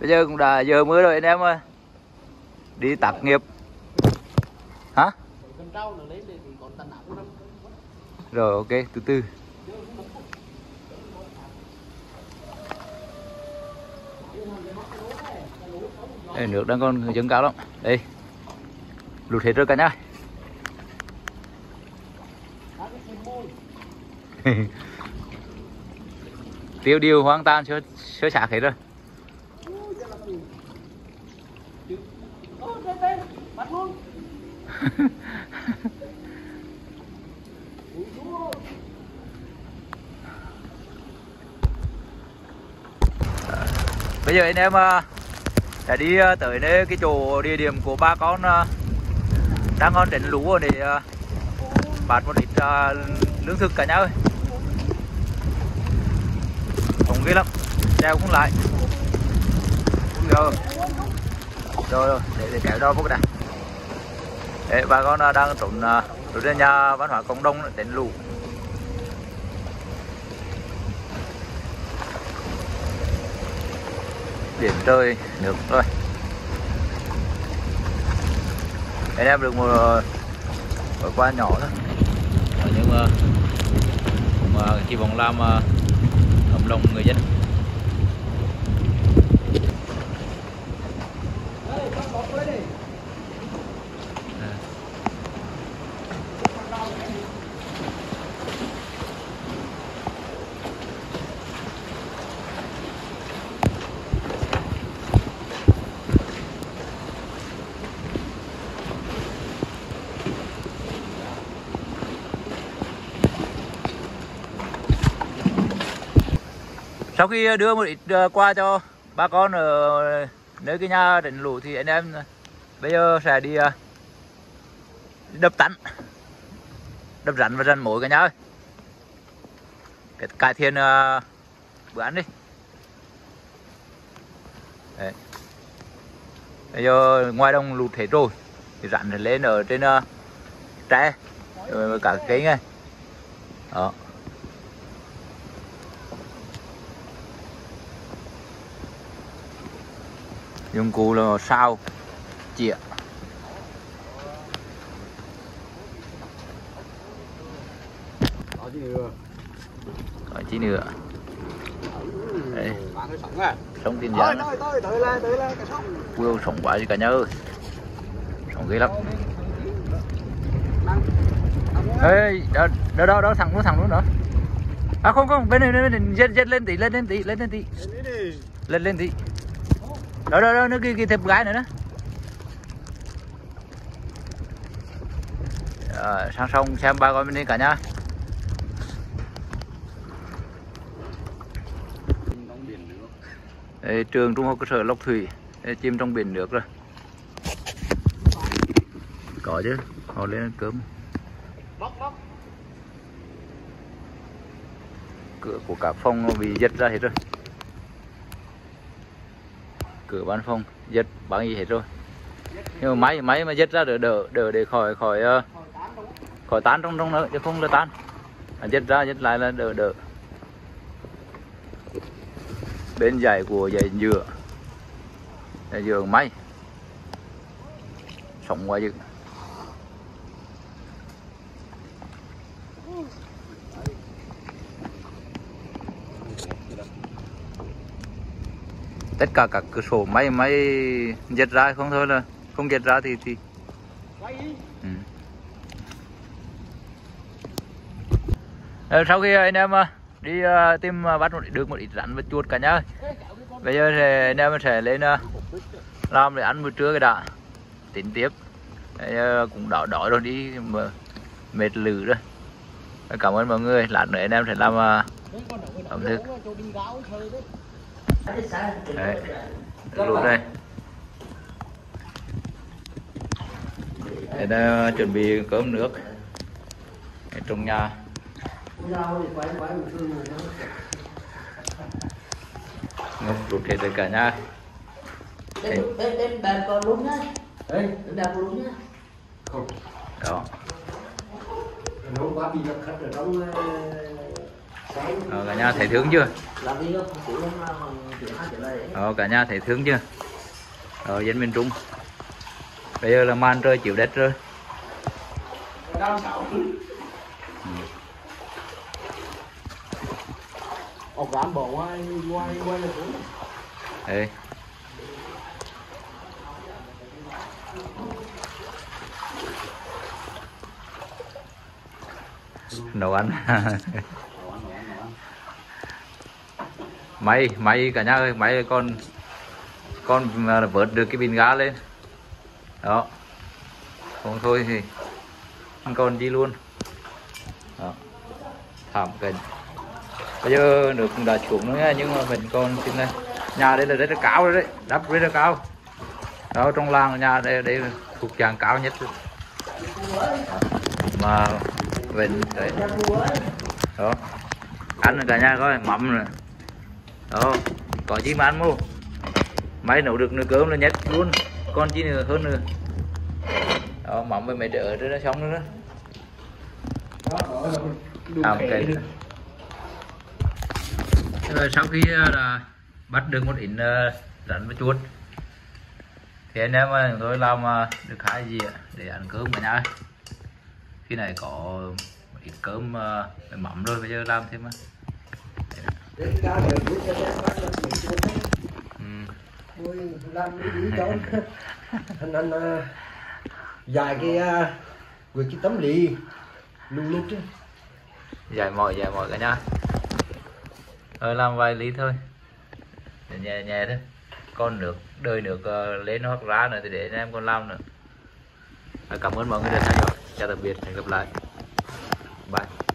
Bây giờ cũng đã giờ mưa rồi anh em ơi. Đi tạp nghiệp. Hả? Rồi ok từ từ. Đây, nước đang còn dâng cao lắm. Đây. Lụt hết rồi cả nhà Các cái xem môi tiêu điều hoang tan sơ sơ sạc hết rồi bây giờ anh em à, sẽ đi à, tới nơi cái chỗ địa điểm của ba con à, đang còn đánh lũ rồi để bạt một ít lương thực cả nhau ơi ghê lắm. Đeo cũng lại. Cũng rồi rồi. Để, để kéo đo bốc này. Đấy, bà con à, đang trốn à, ra nhà văn hóa cộng đồng đến lũ. Biển trời nước rồi anh em được một một qua nhỏ đó nhưng mà cũng chỉ vọng làm uh, ấm lòng người dân Đây, con bọc lên đi. À sau khi ờ, đưa một ít ờ, qua cho bà con ở nơi cái nhà đánh lũ thì anh em ờ, bây giờ sẽ đi đập tắn đập rắn và rắn mối cả nhà ơi. Để cải thiện bữa ăn đi. Đấy. bây giờ ngoài đồng lụt hết rồi thì rắn thì lên ở trên uh, tre rồi cả cái này. Đó. Dụng cụ là sao? Chĩa Có nữa? chi nữa Đây. Sống tiền Thôi, giang ui sống quá gì cả nhà ơi. Sống ghê lắm. Ê đó đó đó, đó thẳng luôn thẳng luôn đó. À không không bên này bên này dết dết lên tí lên lên tí lên lên tí. Lên lên tí đó đó đó nó kia kia thêm gái nữa đó. Rồi, sang sông xem ba con bên đi cả nha Đây, trường trung học cơ sở Lộc Thủy Đây, chim trong biển nước rồi. Có chứ họ lên ăn cơm. Bóc, bóc. cửa của các phòng nó bị giật ra hết rồi cửa văn phòng giật bằng gì hết rồi. Nhưng mà máy máy mà giật ra đỡ đỡ đỡ để khỏi khỏi ờ, Khỏi tán trong trong nữa chứ không là tán à, giật ra giật lại là đỡ đỡ. Bên dải của dải nhựa dải nhựa máy. Sống quá dữ tất cả các cửa sổ máy máy giật ra không thôi là không giật ra thì thì. Ừ. Ờ, sau khi ờ, anh em ờ, đi tìm bắt một, được một ít rắn và chuột cả nhá bây giờ thì anh em sẽ lên làm để ăn bữa trưa cái đã. Tính tiếp. Bây giờ cũng đói đói rồi đi mà mệt lử rồi. Cảm ơn mọi người. Lát nữa anh em sẽ làm ờ, Ẩm thực đấy. đấy luộc đây. Để đã chuẩn bị cơm nước. Ở trong nhà. Nó. ngọc rụt hết rồi cả nhà Đến, đến, đến bàn con đúng nhá Đến bàn con đúng nhá không. đó. Nấu quá bị nhập khất ở trong ờ, cả nhà thấy thương chưa? Ờ, cả nhà thấy thương chưa? Ờ, dân miền Trung. Bây giờ là màn trời chịu đất rồi. Đau sạo. Ốc rám bỏ ngoài ngoài ngoài là cũng. Đây. nấu ăn may may cả nhà ơi may con con à, vớt được cái bình ga lên. Đó. Không thôi thì ăn con đi luôn. Đó. Thảm gần bây giờ nước cũng đã xuống nữa nhưng mà mình còn xin này nhà đây là rất là cao rồi đấy, đắp rất là cao. Đó, trong làng nhà đây đây thuộc dạng cao nhất. Rồi. Đó. mà mình đấy. Đó. Ăn cả nhà coi, mắm rồi đó có gì mà ăn mua máy nấu được nồi cơm là nhất luôn còn chi nữa hơn nữa. Đó mắm với mấy đỡ đó xong nữa đó. À, ok. Rồi. Sau khi ờ, là bắt được một ít ờ, rắn và chuột thì anh em chúng tôi làm được khá gì để ăn cơm cả nhà khi này có ít cơm với mắm rồi bây giờ làm thêm á Đến cao để biết cho em bắt được mình chưa thấy. ừ. Ôi, làm cái gì cho anh anh à, dài cái à, với cái tấm lì lung lút chứ. Dài mỏi dài mỏi cả nhà. Ờ, làm vài lý thôi. Để nhẹ nhẹ thôi. Con nước đời nước ờ, lên hoặc ra nữa thì để anh em con làm nữa. Ờ, cảm ơn mọi người đã theo dõi. Chào tạm biệt. Hẹn gặp lại. Bye